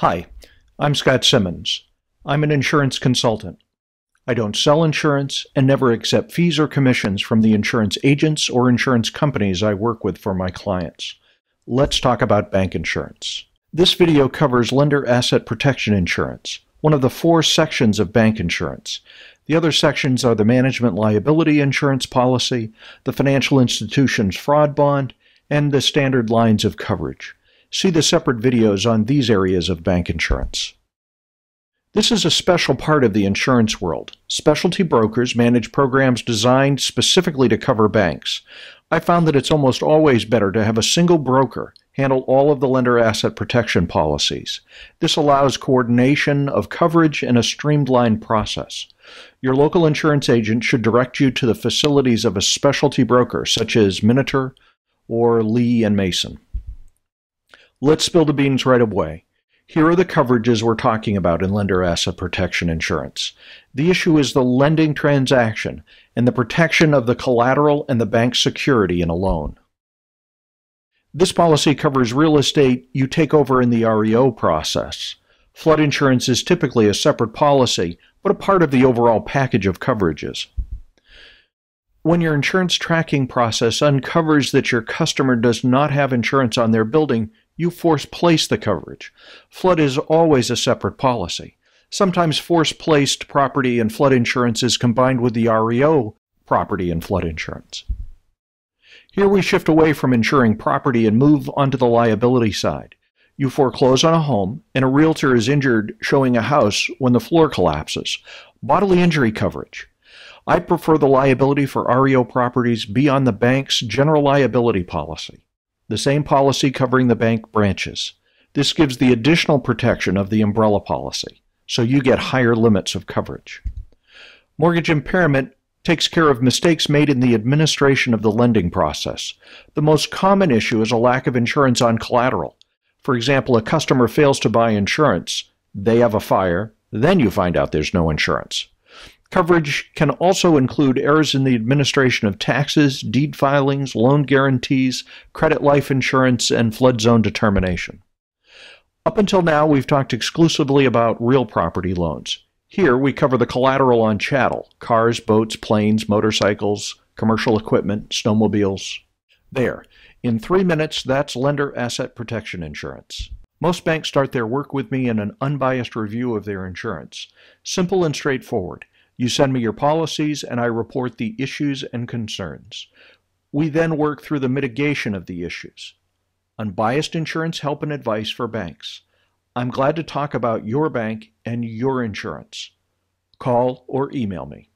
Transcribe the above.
Hi, I'm Scott Simmonds. I'm an insurance consultant. I don't sell insurance and never accept fees or commissions from the insurance agents or insurance companies I work with for my clients. Let's talk about bank insurance. This video covers lender asset protection insurance, one of the four sections of bank insurance. The other sections are the management liability insurance policy, the financial institution's fraud bond, and the standard lines of coverage. See the separate videos on these areas of bank insurance. This is a special part of the insurance world. Specialty brokers manage programs designed specifically to cover banks. I found that it's almost always better to have a single broker handle all of the lender asset protection policies. This allows coordination of coverage and a streamlined process. Your local insurance agent should direct you to the facilities of a specialty broker such as Minotaur or Lee and Mason. Let's spill the beans right away. Here are the coverages we're talking about in lender asset protection insurance. The issue is the lending transaction and the protection of the collateral and the bank's security in a loan. This policy covers real estate you take over in the REO process. Flood insurance is typically a separate policy, but a part of the overall package of coverages. When your insurance tracking process uncovers that your customer does not have insurance on their building, you force place the coverage. Flood is always a separate policy. Sometimes force placed property and flood insurance is combined with the REO property and flood insurance. Here we shift away from insuring property and move onto the liability side. You foreclose on a home, and a realtor is injured showing a house when the floor collapses. Bodily injury coverage. I prefer the liability for REO properties be on the bank's general liability policy the same policy covering the bank branches. This gives the additional protection of the umbrella policy, so you get higher limits of coverage. Mortgage impairment takes care of mistakes made in the administration of the lending process. The most common issue is a lack of insurance on collateral. For example, a customer fails to buy insurance, they have a fire, then you find out there's no insurance. Coverage can also include errors in the administration of taxes, deed filings, loan guarantees, credit life insurance, and flood zone determination. Up until now, we've talked exclusively about real property loans. Here, we cover the collateral on chattel cars, boats, planes, motorcycles, commercial equipment, snowmobiles. There. In three minutes, that's lender asset protection insurance. Most banks start their work with me in an unbiased review of their insurance. Simple and straightforward. You send me your policies, and I report the issues and concerns. We then work through the mitigation of the issues. Unbiased insurance help and advice for banks. I'm glad to talk about your bank and your insurance. Call or email me.